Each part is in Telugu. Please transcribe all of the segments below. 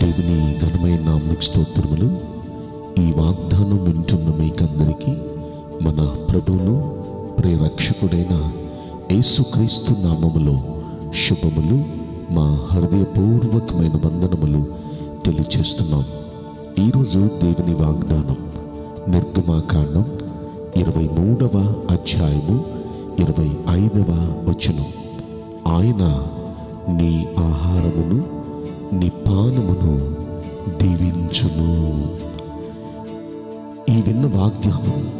దేవుని ఘనమైన నామనికి స్తోత్రములు ఈ వాగ్దానం వింటున్న మీకందరికీ మన ప్రభువును ప్రేరక్షకుడైన యేసుక్రీస్తు నామములో శుభములు మా హృదయపూర్వకమైన వందనములు తెలియచేస్తున్నాం. ఈరోజు దేవుని వాగ్దానం నిర్గమాకాండం ఇరవై మూడవ అధ్యాయము ఇరవై ఐదవ వచనం. ఆయన నీ ఆహారమును నీ వాగ్దానం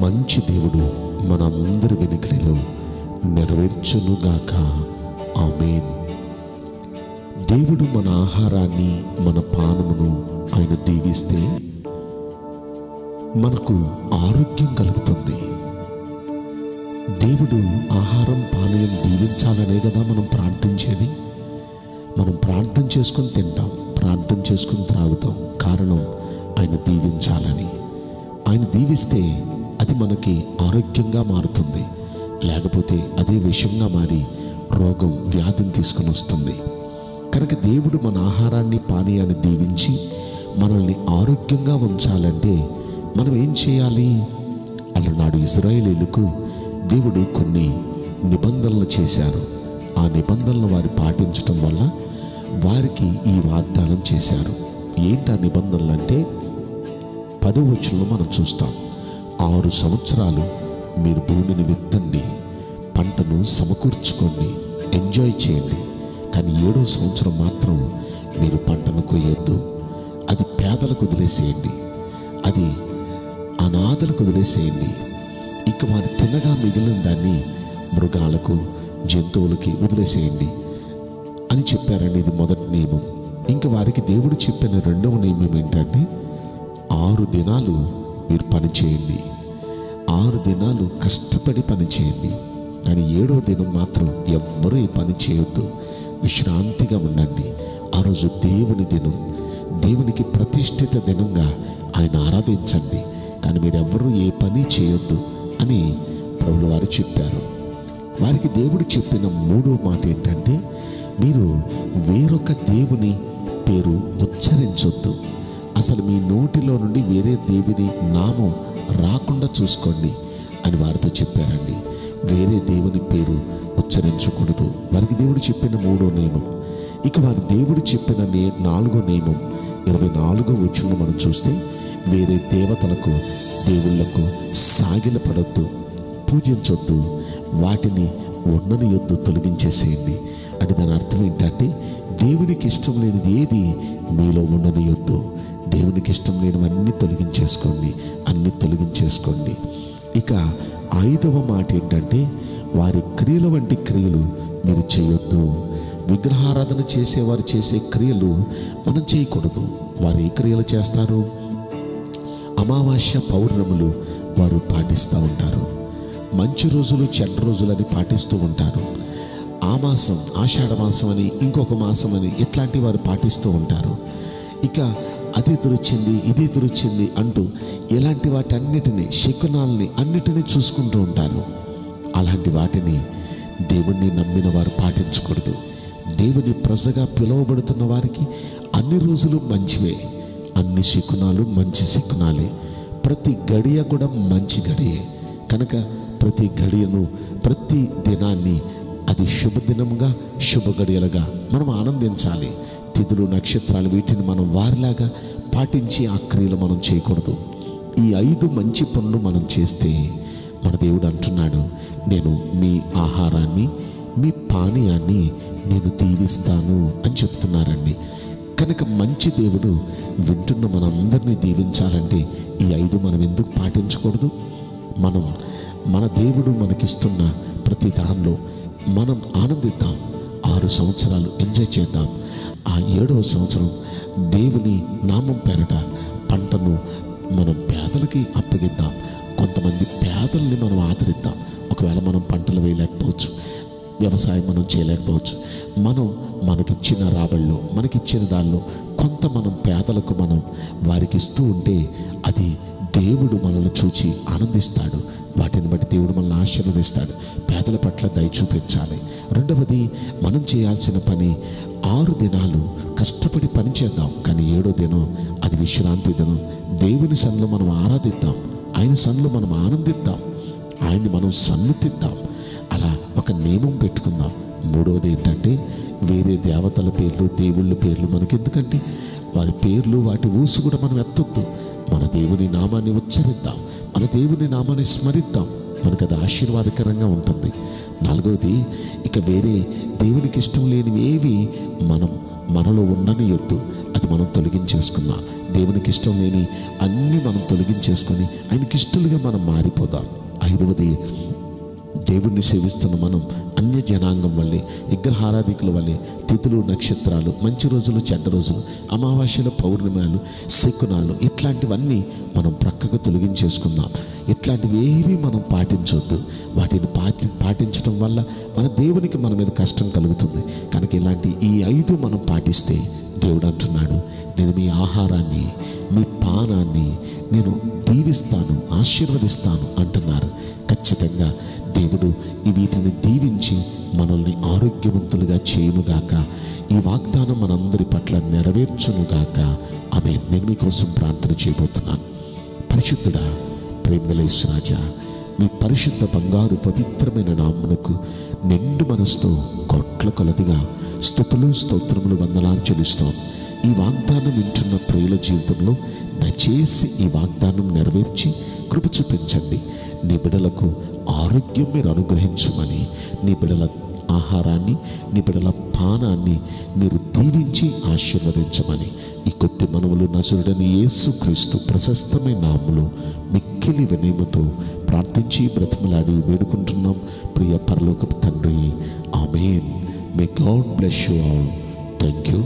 మంచి దేవుడు మన అందరి వెనుకడిలో నెరవేర్చునుగాక. ఆమెన్. దేవుడు మన ఆహారాన్ని మన పానమును ఆయన దీవిస్తే మనకు ఆరోగ్యం కలుగుతుంది. దేవుడు ఆహారం పానీయం దీవించాలనే కదా మనం ప్రార్థించేది. మనం ప్రార్థన చేసుకుని తింటాం ప్రార్థన చేసుకుని త్రాగుతాం. కారణం ఆయన దీవించాలని. ఆయన దీవిస్తే అది మనకి ఆరోగ్యంగా మారుతుంది. లేకపోతే అదే విషంగా మారి రోగం వ్యాధిని తీసుకుని వస్తుంది. కనుక దేవుడు మన ఆహారాన్ని పానీయాన్ని దీవించి మనల్ని ఆరోగ్యంగా ఉంచాలంటే మనం ఏం చేయాలి? అలనాడు ఇజ్రాయేలీలకు దేవుడు కొన్ని నిబంధనలు చేశారు. ఆ నిబంధనలు వారు పాటించటం వల్ల వారికి ఈ వాగ్దానం చేశారు. ఏంటి ఆ నిబంధనలు అంటే పదవచనంలో మనం చూస్తాం. ఆరు సంవత్సరాలు మీరు భూమిని విత్తండి పంటను సమకూర్చుకోండి ఎంజాయ్ చేయండి. కానీ ఏడో సంవత్సరం మాత్రం మీరు పంటను కొయ్యొద్దు. అది పేదలకు వదిలేసేయండి. అది అనాథలకు వదిలేసేయండి. ఇక వారు తినగా మిగిలిన దాన్ని మృగాలకు జంతువులకి వదిలేసేయండి అని చెప్పారండి ఇది మొదటి నియమం. ఇంకా వారికి దేవుడు చెప్పిన రెండవ నియమం ఏంటంటే ఆరు దినాలు మీరు పని చేయండి ఆరు దినాలు కష్టపడి పని చేయండి కానీ ఏడో దినం మాత్రం ఎవ్వరూ ఈ పని చేయొద్దు. విశ్రాంతిగా ఉండండి. ఆ రోజు దేవుని దినం. దేవునికి ప్రతిష్ఠిత దినంగా ఆయన ఆరాధించండి. కానీ మీరు ఎవ్వరూ ఏ పని చేయొద్దు అని ప్రభులు వారు చెప్పారు. వారికి దేవుడు చెప్పిన మూడో మాట ఏంటంటే మీరు వేరొక దేవుని పేరు ఉచ్చరించొద్దు. అసలు మీ నోటిలో నుండి వేరే దేవుని నామం రాకుండా చూసుకోండి అని వారితో చెప్పారండి. వేరే దేవుని పేరు ఉచ్చరించకూడదు వారికి దేవుడు చెప్పిన మూడో నియమం. ఇక వారి దేవుడు చెప్పిన నే నాలుగో నియమం ఇరవై నాలుగో వచ్చును మనం చూస్తే వేరే దేవతలకు దేవుళ్ళకు సాగిలపడొద్దు పూజించొద్దు వాటిని ఉన్నని యొద్దు తొలగించేసేయండి. అంటే దాని అర్థం ఏంటంటే దేవునికి ఇష్టం లేనిది ఏది మీలో ఉండనియొద్దు దేవునికి ఇష్టం లేనివన్నీ తొలగించేసుకోండి అన్ని తొలగించేసుకోండి. ఇక ఐదవ మాట ఏంటంటే వారి క్రియల వంటి క్రియలు మీరు చేయొద్దు. విగ్రహారాధన చేసేవారు చేసే క్రియలు మనం చేయకూడదు. వారు ఏ క్రియలు చేస్తారు? అమావాస్య పౌర్ణములు వారు పాటిస్తూ ఉంటారు. మంచి రోజులు చెడ్డ రోజులని పాటిస్తూ ఉంటారు. ఆ మాసం ఆషాఢ మాసం అని ఇంకొక మాసం అని ఇట్లాంటి వారు పాటిస్తూ ఉంటారు. ఇక అది ఎదురొచ్చింది ఇది ఎదురొచ్చింది అంటూ ఇలాంటి వాటన్నిటిని శకునాలని అన్నిటినీ చూసుకుంటూ ఉంటారు. అలాంటి వాటిని దేవుణ్ణి నమ్మిన వారు పాటించకూడదు. దేవుని ప్రజగా పిలువబడుతున్న వారికి అన్ని రోజులు మంచివే అన్ని శకునాలు మంచి శకునాలే. ప్రతి గడియ కూడా మంచి గడియే. కనుక ప్రతి గడియను ప్రతి దినాన్ని అది శుభదినంగా శుభ గడియలుగా మనం ఆనందించాలి. తిథులు నక్షత్రాలు వీటిని మనం వారిలాగా పాటించి ఆ క్రియలు మనం చేయకూడదు. ఈ ఐదు మంచి పనులు మనం చేస్తే మన దేవుడు అంటున్నాడు నేను మీ ఆహారాన్ని మీ పానీయాన్ని నేను దీవిస్తాను అని చెప్తున్నారండి. కనుక మంచి దేవుడు వింటున్న మనందరినీ దీవించాలంటే ఈ ఐదు మనం ఎందుకు పాటించకూడదు? మనం మన దేవుడు మనకిస్తున్న ప్రతి దానిలో మనం ఆనందిద్దాం ఆరు సంవత్సరాలు ఎంజాయ్ చేద్దాం ఆ ఏడవ సంవత్సరం దేవుని నామం పేరట పంటను మనం పేదలకి అప్పగిద్దాం. కొంతమంది పేదల్ని మనం ఆదరిద్దాం. ఒకవేళ మనం పంటలు వేయలేకపోవచ్చు వ్యవసాయం మనం చేయలేకపోవచ్చు మనం మనకిచ్చిన రాబడిలో మనకిచ్చిన దానిలో కొంత మనం పేదలకు మనం వారికి ఇస్తూ ఉంటే అది దేవుడు మనల్ని చూచి ఆనందిస్తాడు. వాటిని బట్టి దేవుడు మనల్ని ఆశీర్వదిస్తాడు. పేదల పట్ల దయ చూపించాలి. రెండవది మనం చేయాల్సిన పని ఆరు దినాలు కష్టపడి పని చేద్దాం. కానీ ఏడో దినం అది విశ్రాంతి దినం. దేవుని సన్నిలో మనం ఆరాధిద్దాం. ఆయన సన్నిలో మనం ఆనందిద్దాం. ఆయన్ని మనం సన్నుతిద్దాం అలా ఒక నియమం పెట్టుకుందాం. మూడవది ఏంటంటే వేరే దేవతల పేర్లు దేవుళ్ళ పేర్లు మనకెందుకంటే వారి పేర్లు వాటి ఊసు కూడా మనం ఎత్తొద్దు. మన దేవుని నామాన్ని ఉచ్చరిద్దాం. మన దేవుని నామాన్ని స్మరిద్దాం. మనకు అది ఆశీర్వాదకరంగా ఉంటుంది. నాలుగవది ఇక వేరే దేవునికి ఇష్టం లేనివి ఏవి? మనం మనలో ఉండనియొద్దు అది మనం తొలగించేసుకుందాం దేవునికి ఇష్టం లేని అన్నీ మనం తొలగించేసుకొని ఆయనకి ఇష్టలుగా మనం మారిపోదాం. ఐదవది దేవుణ్ణి సేవిస్తున్న మనం అన్య జనాంగం వల్లే విగ్రహారాధికుల వల్లే తిథులు నక్షత్రాలు మంచి రోజులు చెడ్డ రోజులు అమావాస్యలు పౌర్ణిమాలు శకునాలు ఇట్లాంటివన్నీ మనం ప్రక్కకు తొలగించేసుకుందాం. ఇట్లాంటివి ఏవి మనం పాటించొద్దు. వాటిని పాటి పాటించడం వల్ల మన దేవునికి మన మీద కష్టం కలుగుతుంది. కనుక ఇలాంటి ఈ ఐదు మనం పాటిస్తే దేవుడు అంటున్నాడు నేను మీ ఆహారాన్ని మీ పానాన్ని నేను దీవిస్తాను ఆశీర్వదిస్తాను అంటున్నారు. ఖచ్చితంగా దేవుడు ఈ వీటిని దీవించి మనల్ని ఆరోగ్యవంతులుగా చేయునుగాక. ఈ వాగ్దానం మనందరి పట్ల నెరవేర్చునుగాక. ఆమె నేను మీకోసం ప్రార్థన చేయబోతున్నాను. పరిశుద్ధుడా ప్రేమలేశ్వరాజా మీ పరిశుద్ధ బంగారు పవిత్రమైన నామునకు నిండు మనసుతో కొట్ల కొలదిగా స్థుతులు స్తోత్రములు వందలాలు చెల్లిస్తాం ఈ వాగ్దానం వింటున్న ప్రియుల జీవితంలో దయచేసి ఈ వాగ్దానం నెరవేర్చి కృప చూపించండి. నీ బిడలకు ఆరోగ్యం మీరు అనుగ్రహించమని నీ బిడల ఆహారాన్ని నీ బిడల పానాన్ని మీరు దీవించి ఆశీర్వదించమని ఈ కొద్ది మనవులు నసురుడని యేసుక్రీస్తు ప్రశస్తమైన నాములు మిక్కిలి వినయమతో ప్రార్థించి బ్రతిమలాడి వేడుకుంటున్నాం. ప్రియ పరలోకపు తండ్రి amen. May God bless you all thank you